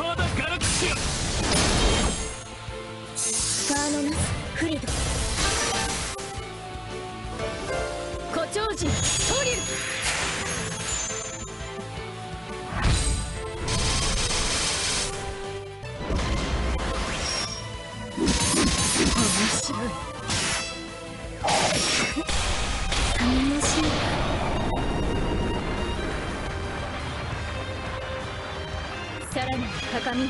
パーダ・ガラクシアガーノナス・フリド誇張人トリい。さらなる高み